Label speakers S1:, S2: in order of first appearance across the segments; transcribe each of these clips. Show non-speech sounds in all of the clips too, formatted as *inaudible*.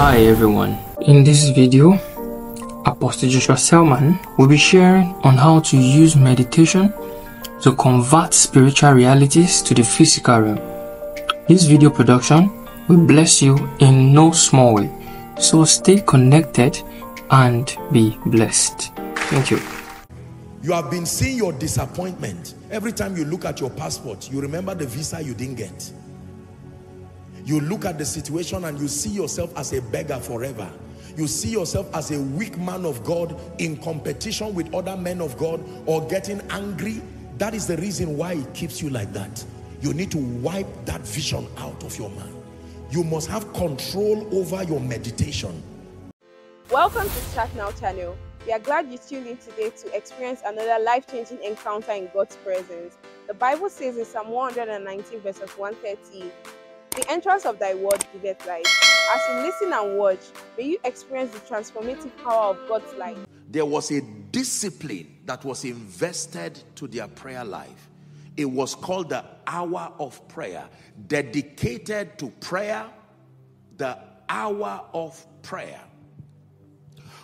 S1: Hi everyone. In this video, Apostle Joshua Selman will be sharing on how to use meditation to convert spiritual realities to the physical realm. This video production will bless you in no small way. So stay connected and be blessed. Thank you.
S2: You have been seeing your disappointment. Every time you look at your passport, you remember the visa you didn't get. You look at the situation and you see yourself as a beggar forever. You see yourself as a weak man of God in competition with other men of God or getting angry. That is the reason why it keeps you like that. You need to wipe that vision out of your mind. You must have control over your meditation.
S3: Welcome to StartNOW channel. We are glad you tuned in today to experience another life-changing encounter in God's presence. The Bible says in Psalm 119 verses 130, The entrance of thy word giveth life. As you listen and watch, may you experience the transformative power of God's light.
S2: There was a discipline that was invested to their prayer life. It was called the hour of prayer, dedicated to prayer, the hour of prayer.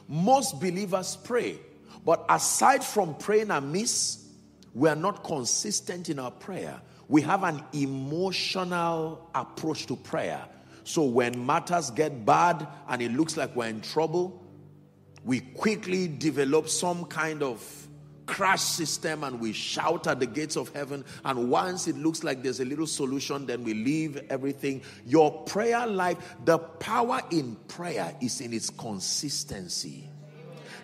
S2: Most believers pray, but aside from praying amiss, we are not consistent in our prayer. We have an emotional approach to prayer. So when matters get bad and it looks like we're in trouble, we quickly develop some kind of crash system and we shout at the gates of heaven. And once it looks like there's a little solution, then we leave everything. Your prayer life, the power in prayer is in its consistency.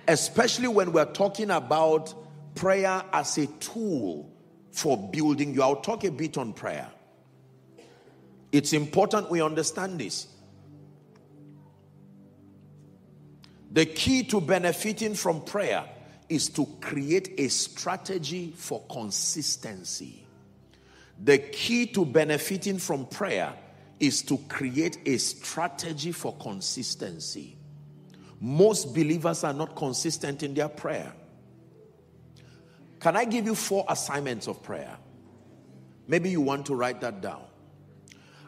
S2: Especially when we're talking about prayer as a tool for building you. I'll talk a bit on prayer. It's important we understand this. The key to benefiting from prayer is to create a strategy for consistency. The key to benefiting from prayer is to create a strategy for consistency. Most believers are not consistent in their prayer. Can I give you four assignments of prayer? Maybe you want to write that down.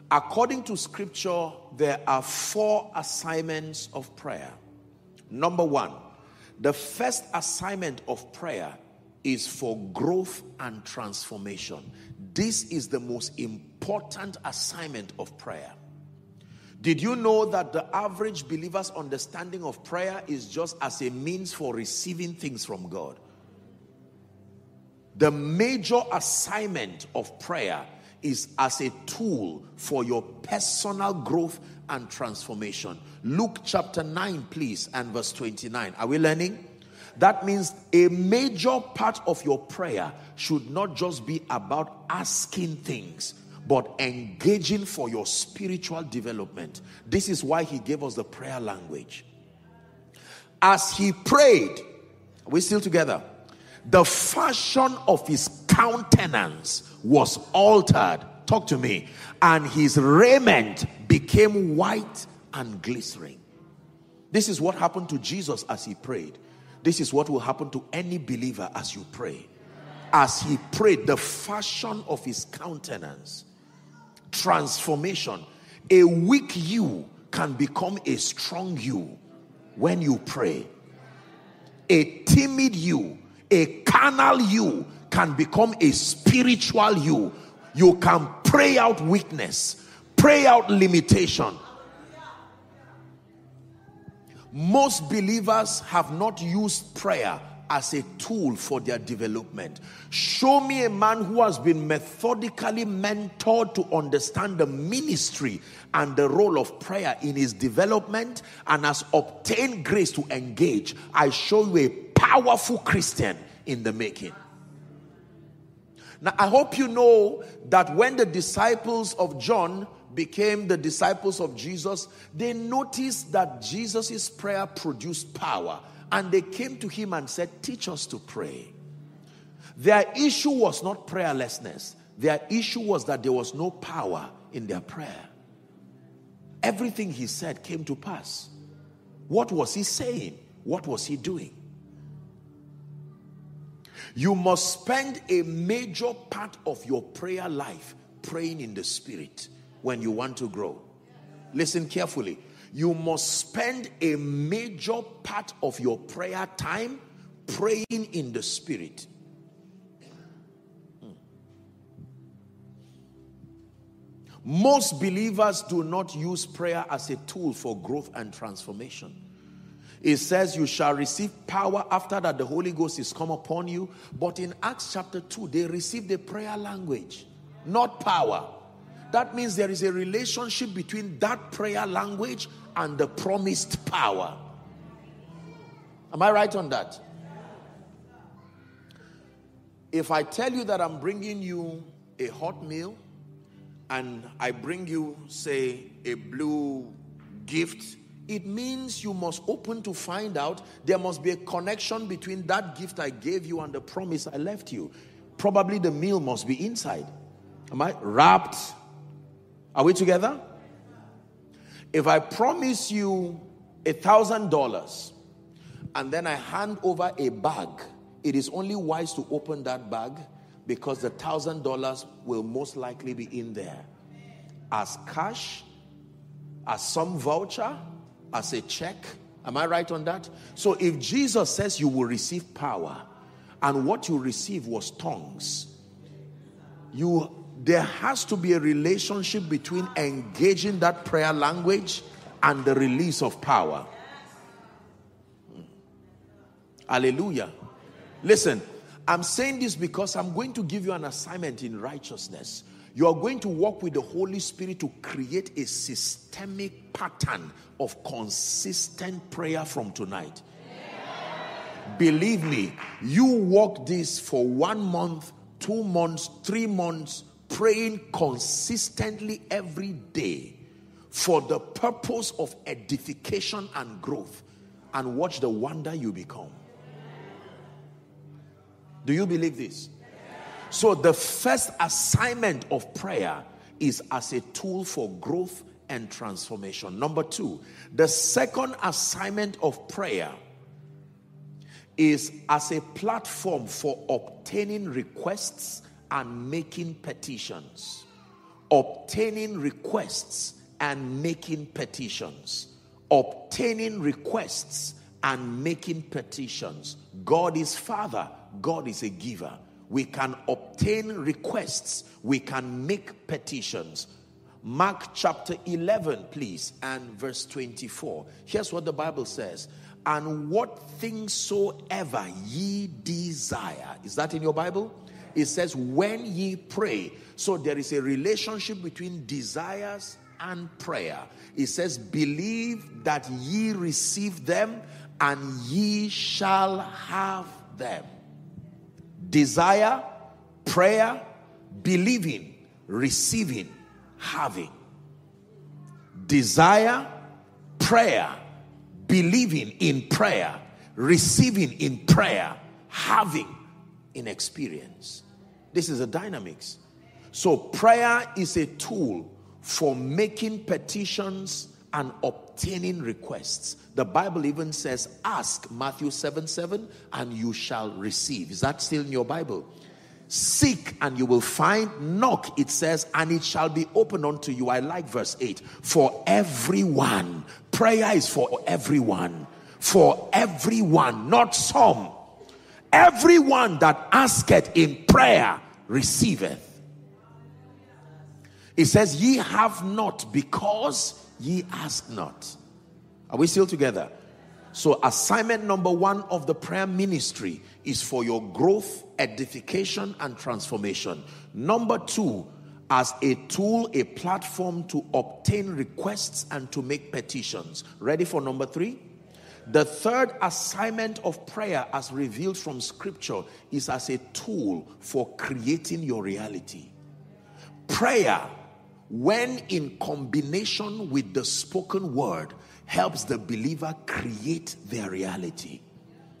S2: According to scripture, there are four assignments of prayer. Number one, the first assignment of prayer is for growth and transformation. This is the most important assignment of prayer. Did you know that the average believer's understanding of prayer is just as a means for receiving things from God? The major assignment of prayer is as a tool for your personal growth and transformation. Luke chapter 9, please, and verse 29. Are we learning? That means a major part of your prayer should not just be about asking things, but engaging for your spiritual development. This is why he gave us the prayer language. As he prayed, are we still together? The fashion of his countenance was altered. Talk to me. And his raiment became white and glistening. This is what happened to Jesus as he prayed. This is what will happen to any believer as you pray. As he prayed, the fashion of his countenance, transformation. A weak you can become a strong you when you pray. A timid you, a carnal you can become a spiritual you. You can pray out weakness, pray out limitation. Most believers have not used prayer as a tool for their development. Show me a man who has been methodically mentored to understand the ministry and the role of prayer in his development and has obtained grace to engage. I show you a powerful Christian in the making. Now, I hope you know that when the disciples of John became the disciples of Jesus, they noticed that Jesus' prayer produced power. And they came to him and said, Teach us to pray. Their issue was not prayerlessness, their issue was that there was no power in their prayer. Everything he said came to pass. What was he saying? What was he doing? You must spend a major part of your prayer life praying in the spirit when you want to grow. Listen carefully. you must spend a major part of your prayer time praying in the spirit. Hmm. Most believers do not use prayer as a tool for growth and transformation. It says, You shall receive power after that the Holy Ghost is come upon you. But in Acts chapter 2, they received a prayer language, not power. That means there is a relationship between that prayer language and the promised power. Am I right on that? If I tell you that I'm bringing you a hot meal and I bring you, say, a blue gift, it means you must open to find out there must be a connection between that gift I gave you and the promise I left you. Probably the meal must be inside. Am I wrapped? Are we together? If I promise you a thousand dollars and then I hand over a bag, it is only wise to open that bag because the thousand dollars will most likely be in there as cash, as some voucher, as a check. Am I right on that? So if Jesus says you will receive power and what you receive was tongues, you there has to be a relationship between engaging that prayer language and the release of power. Hmm. Hallelujah. Listen, I'm saying this because I'm going to give you an assignment in righteousness. You are going to work with the Holy Spirit to create a systemic pattern of consistent prayer from tonight. Believe me, you walk this for one month, two months, three months, praying consistently every day for the purpose of edification and growth and watch the wonder you become. Do you believe this? So, the first assignment of prayer is as a tool for growth and transformation. Number two, the second assignment of prayer is as a platform for obtaining requests and making petitions. Obtaining requests and making petitions. Obtaining requests and making petitions. God is Father, God is a giver. We can obtain requests, we can make petitions. Mark chapter 11, please, and verse 24. Here's what the Bible says. And what things soever ye desire. Is that in your Bible? it says, when ye pray. So there is a relationship between desires and prayer. It says, believe that ye receive them and ye shall have them. Desire, prayer, believing, receiving, having. Desire, prayer, believing in prayer, receiving in prayer, having in experience. This is a dynamics. So, prayer is a tool for making petitions and obtaining requests. The Bible even says, Ask, Matthew 7 7, and you shall receive. Is that still in your Bible? Seek and you will find. Knock, it says, and it shall be opened unto you. I like verse 8. For everyone. Prayer is for everyone. For everyone, not some. Everyone that asketh in prayer receiveth. It says, Ye have not because ye ask not. Are we still together? So, assignment number one of the prayer ministry is for your growth, edification, and transformation. Number two, as a tool, a platform to obtain requests and to make petitions. Ready for number three? The third assignment of prayer, as revealed from scripture, is as a tool for creating your reality. Prayer, when in combination with the spoken word, helps the believer create their reality.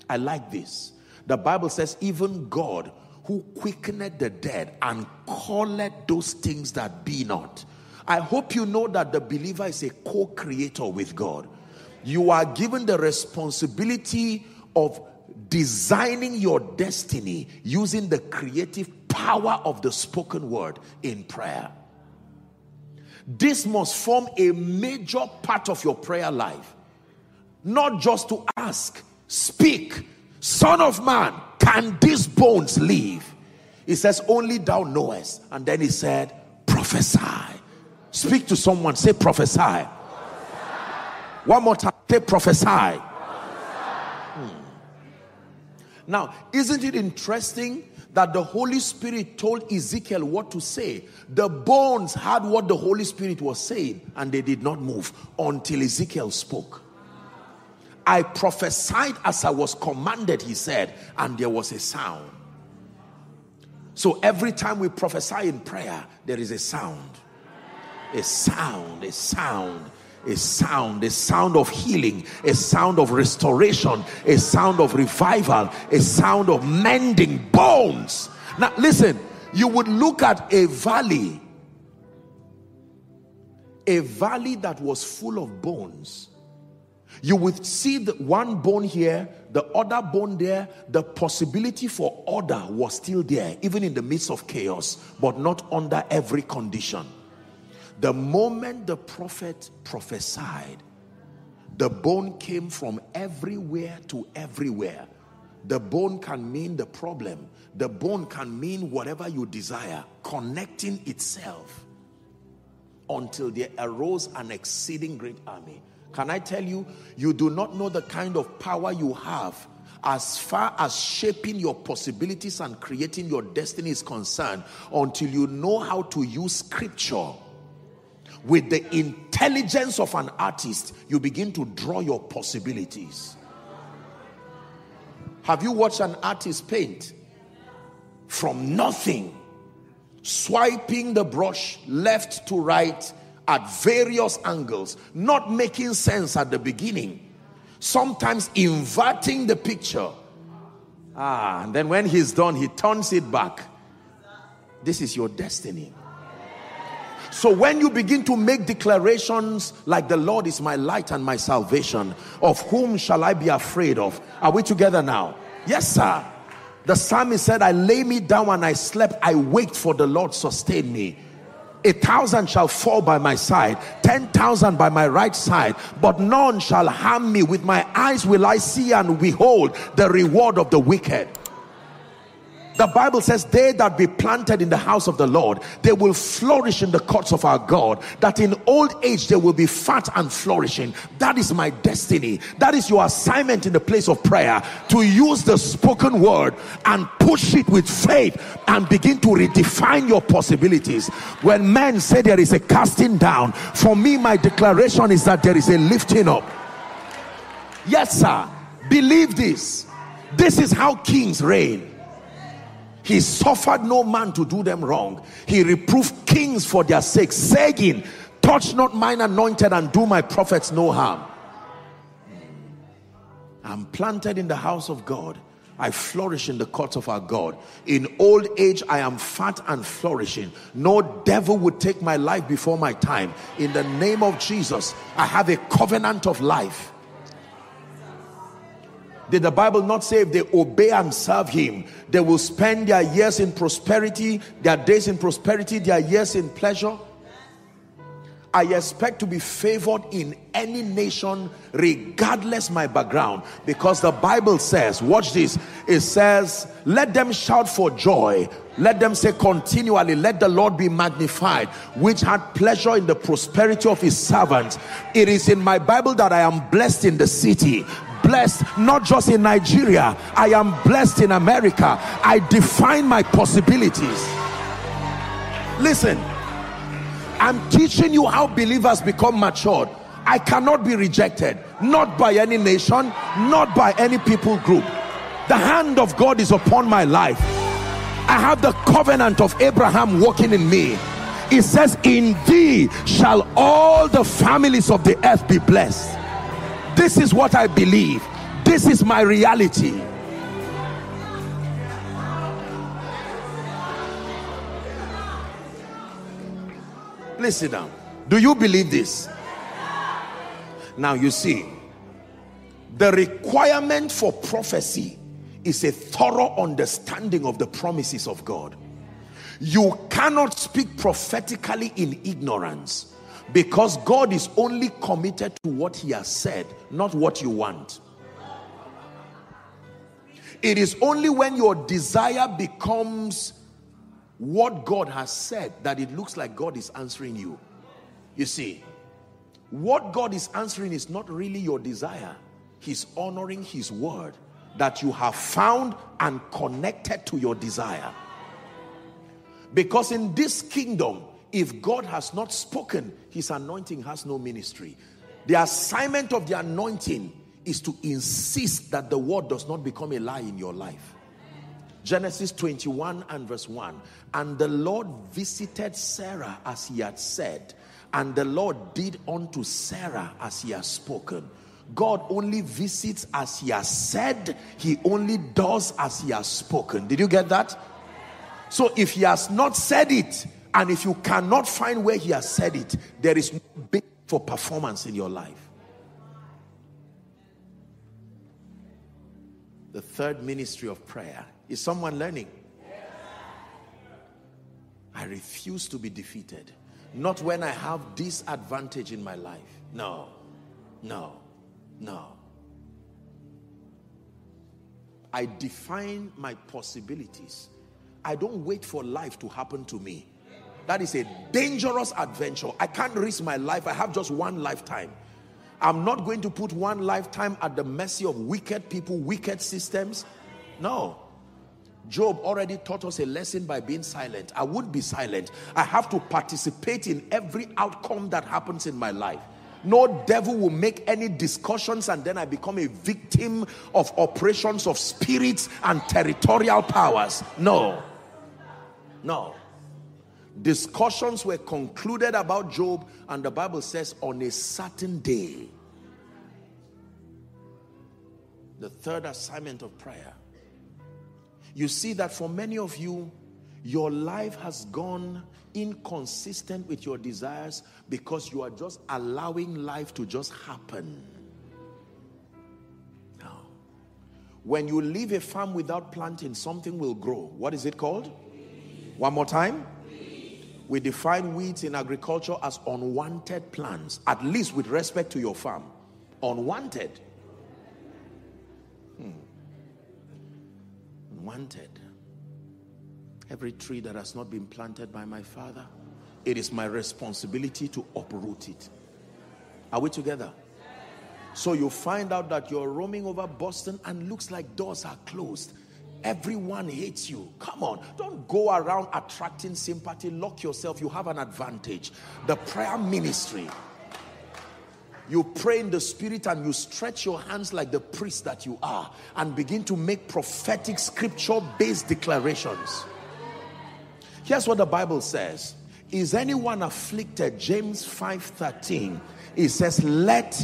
S2: I like this. The Bible says, even God who quickened the dead and called those things that be not. I hope you know that the believer is a co creator with God you are given the responsibility of designing your destiny using the creative power of the spoken word in prayer. This must form a major part of your prayer life. Not just to ask, speak, Son of man, can these bones live? He says, Only thou knowest. And then he said, Prophesy. Speak to someone, say, Prophesy. prophesy. One more time, say, Prophesy. prophesy. Hmm. Now, isn't it interesting that the Holy Spirit told Ezekiel what to say? The bones heard what the Holy Spirit was saying and they did not move until Ezekiel spoke. I prophesied as I was commanded, he said, and there was a sound. So every time we prophesy in prayer, there is a sound. A sound, a sound, a sound, a sound of healing, a sound of restoration, a sound of revival, a sound of mending bones. Now, listen, you would look at a valley, a valley that was full of bones you would see the one bone here, the other bone there. The possibility for order was still there, even in the midst of chaos, but not under every condition. The moment the prophet prophesied, the bone came from everywhere to everywhere. The bone can mean the problem, the bone can mean whatever you desire, connecting itself until there arose an exceeding great army. Can I tell you, you do not know the kind of power you have as far as shaping your possibilities and creating your destiny is concerned until you know how to use scripture with the intelligence of an artist you begin to draw your possibilities have you watched an artist paint from nothing swiping the brush left to right at various angles, not making sense at the beginning, sometimes inverting the picture. Ah, and then when he's done, he turns it back. This is your destiny. So when you begin to make declarations like the Lord is my light and my salvation, of whom shall I be afraid of? Are we together now? Yes, sir. The psalmist said, I lay me down and I slept. I waked for the Lord sustain me a thousand shall fall by my side, ten thousand by my right side, but none shall harm me. With my eyes will I see and behold the reward of the wicked. The Bible says, They that be planted in the house of the Lord, they will flourish in the courts of our God. That in old age they will be fat and flourishing. That is my destiny. That is your assignment in the place of prayer to use the spoken word and push it with faith and begin to redefine your possibilities. When men say there is a casting down, for me, my declaration is that there is a lifting up. Yes, sir. Believe this. This is how kings reign he suffered no man to do them wrong. He reproved kings for their sake, saying, Touch not mine anointed and do my prophets no harm. I'm planted in the house of God. I flourish in the courts of our God. In old age, I am fat and flourishing. No devil would take my life before my time. In the name of Jesus, I have a covenant of life. Did the Bible not say if they obey and serve him, they will spend their years in prosperity, their days in prosperity, their years in pleasure? I expect to be favored in any nation, regardless my background, because the Bible says, watch this, it says, let them shout for joy. Let them say continually, let the Lord be magnified, which had pleasure in the prosperity of his servants. It is in my Bible that I am blessed in the city, blessed not just in Nigeria, I am blessed in America. I define my possibilities. Listen, I'm teaching you how believers become matured. I cannot be rejected, not by any nation, not by any people group. The hand of God is upon my life. I have the covenant of Abraham working in me. It says, In thee shall all the families of the earth be blessed. This is what I believe. This is my reality. Please sit down. Do you believe this? Now you see, the requirement for prophecy is a thorough understanding of the promises of God. You cannot speak prophetically in ignorance Because God is only committed to what He has said, not what you want. It is only when your desire becomes what God has said that it looks like God is answering you. You see, what God is answering is not really your desire, He's honoring His word that you have found and connected to your desire. Because in this kingdom, if God has not spoken, His anointing has no ministry. The assignment of the anointing is to insist that the word does not become a lie in your life. Genesis 21 and verse 1. And the Lord visited Sarah as he had said, and the Lord did unto Sarah as he has spoken. God only visits as he has said, he only does as he has spoken. Did you get that? So if he has not said it, and if you cannot find where he has said it, there is no big for performance in your life. the third ministry of prayer. Is someone learning? I refuse to be defeated. Not when I have this advantage in my life. No, no, no. I define my possibilities. I don't wait for life to happen to me. That is a dangerous adventure. I can't risk my life. I have just one lifetime. I'm not going to put one lifetime at the mercy of wicked people, wicked systems. No. Job already taught us a lesson by being silent. I would be silent. I have to participate in every outcome that happens in my life. No devil will make any discussions and then I become a victim of operations of spirits and territorial powers. No. No discussions were concluded about Job, and the Bible says, on a certain day. The third assignment of prayer. You see that for many of you, your life has gone inconsistent with your desires because you are just allowing life to just happen. Now, when you leave a farm without planting, something will grow. What is it called? One more time we define weeds in agriculture as unwanted plants, at least with respect to your farm. Unwanted. Hmm. Unwanted. Every tree that has not been planted by my father, it is my responsibility to uproot it. Are we together? So you find out that you're roaming over Boston and looks like doors are closed Everyone hates you. Come on. Don't go around attracting sympathy. Lock yourself. You have an advantage. The prayer ministry. You pray in the spirit and you stretch your hands like the priest that you are and begin to make prophetic scripture based declarations. Here's what the Bible says. Is anyone afflicted? James 5:13. It says, "Let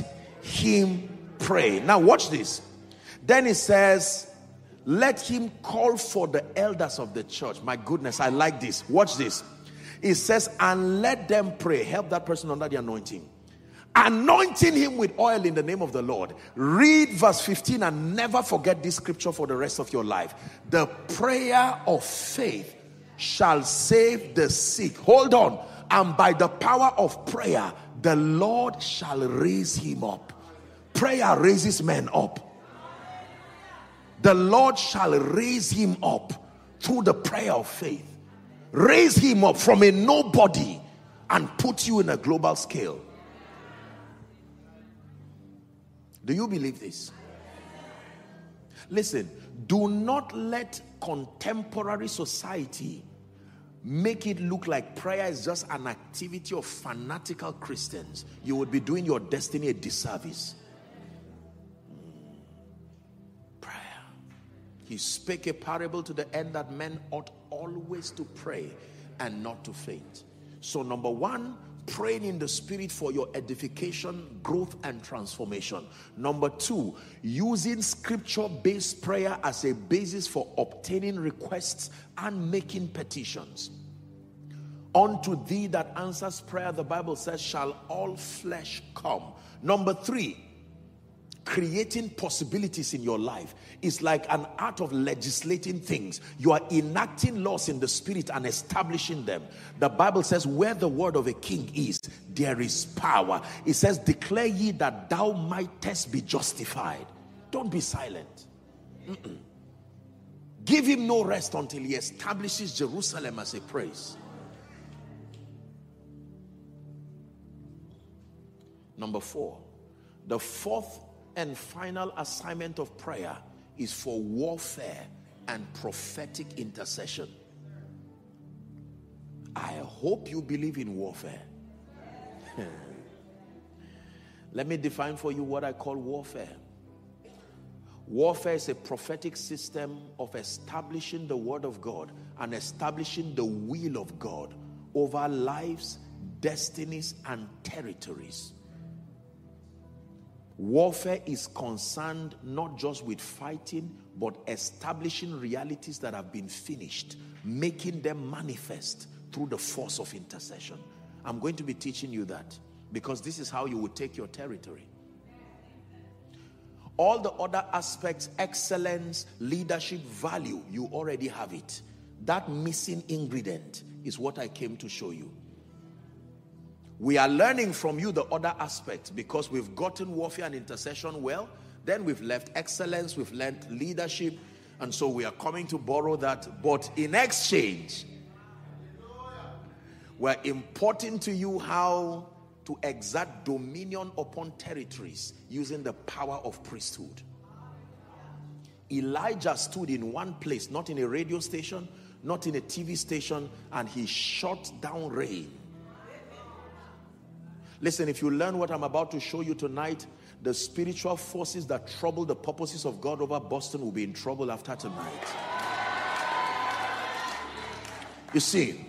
S2: him pray." Now watch this. Then it says, let him call for the elders of the church. My goodness, I like this. Watch this. It says, and let them pray. Help that person under the anointing. Anointing him with oil in the name of the Lord. Read verse 15 and never forget this scripture for the rest of your life. The prayer of faith shall save the sick. Hold on. And by the power of prayer, the Lord shall raise him up. Prayer raises men up the Lord shall raise him up through the prayer of faith. Raise him up from a nobody and put you in a global scale. Do you believe this? Listen, do not let contemporary society make it look like prayer is just an activity of fanatical Christians. You would be doing your destiny a disservice. He spake a parable to the end that men ought always to pray and not to faint. So, number one, praying in the spirit for your edification, growth, and transformation. Number two, using scripture based prayer as a basis for obtaining requests and making petitions. Unto thee that answers prayer, the Bible says, shall all flesh come. Number three, creating possibilities in your life is like an art of legislating things. You are enacting laws in the spirit and establishing them. The Bible says, Where the word of a king is, there is power. It says, Declare ye that thou mightest be justified. Don't be silent. Mm -mm. Give him no rest until he establishes Jerusalem as a praise. Number four, the fourth and final assignment of prayer is for warfare and prophetic intercession. I hope you believe in warfare. *laughs* Let me define for you what I call warfare. Warfare is a prophetic system of establishing the word of God and establishing the will of God over lives, destinies, and territories. Warfare is concerned not just with fighting, but establishing realities that have been finished, making them manifest through the force of intercession. I'm going to be teaching you that because this is how you will take your territory. All the other aspects, excellence, leadership, value, you already have it. That missing ingredient is what I came to show you. We are learning from you the other aspects because we've gotten warfare and intercession well. Then we've left excellence, we've learned leadership, and so we are coming to borrow that. But in exchange, we're importing to you how to exert dominion upon territories using the power of priesthood. Elijah stood in one place, not in a radio station, not in a TV station, and he shot down rain Listen, if you learn what I'm about to show you tonight, the spiritual forces that trouble the purposes of God over Boston will be in trouble after tonight. You see,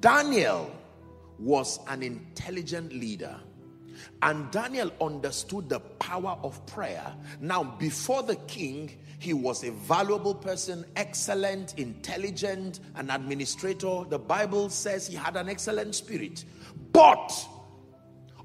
S2: Daniel was an intelligent leader. And Daniel understood the power of prayer. Now, before the king, he was a valuable person, excellent, intelligent, an administrator. The Bible says he had an excellent spirit. But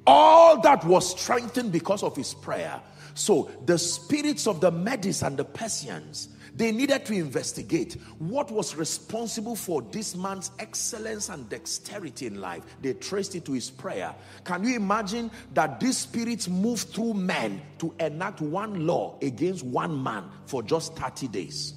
S2: all that was strengthened because of his prayer. So the spirits of the Medes and the Persians, they needed to investigate what was responsible for this man's excellence and dexterity in life. They traced it to his prayer. Can you imagine that these spirits moved through men to enact one law against one man for just 30 days?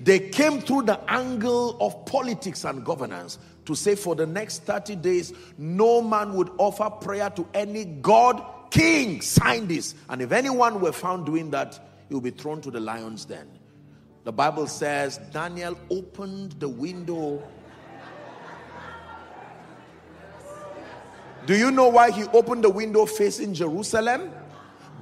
S2: They came through the angle of politics and governance to say for the next 30 days, no man would offer prayer to any God, king. Sign this. And if anyone were found doing that, he would be thrown to the lion's den. The Bible says Daniel opened the window. Do you know why he opened the window facing Jerusalem?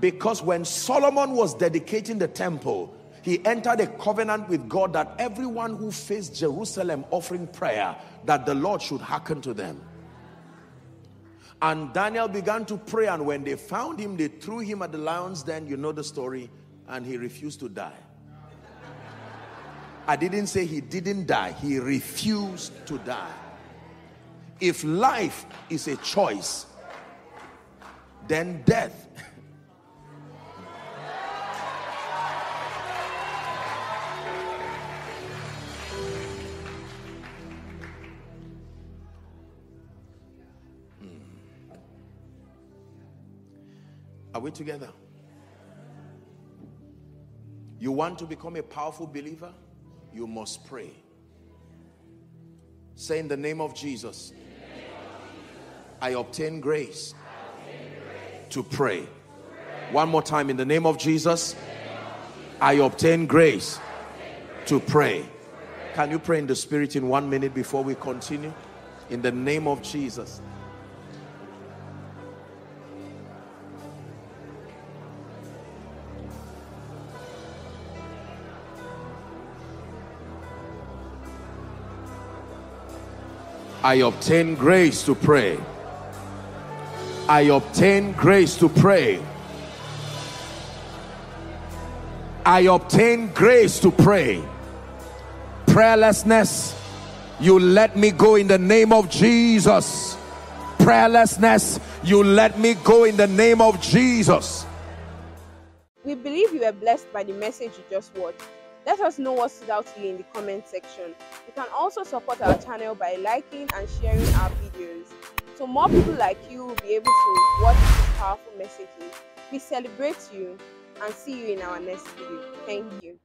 S2: Because when Solomon was dedicating the temple, he entered a covenant with God that everyone who faced Jerusalem offering prayer, that the Lord should hearken to them. And Daniel began to pray, and when they found him, they threw him at the lion's den. You know the story, and he refused to die. I didn't say he didn't die, he refused to die. If life is a choice, then death we together? You want to become a powerful believer? You must pray. Say in the name of Jesus, I obtain grace to pray. One more time, in the name of Jesus, I obtain grace to pray. Can you pray in the spirit in one minute before we continue? In the name of Jesus. I obtain grace to pray. I obtain grace to pray. I obtain grace to pray. Prayerlessness, you let me go in the name of Jesus. Prayerlessness, you let me go in the name of Jesus.
S3: We believe you were blessed by the message you just watched. Let us know what stood out to you in the comment section. You can also support our channel by liking and sharing our videos so more people like you will be able to watch these powerful messages. We celebrate you and see you in our next video. Thank you.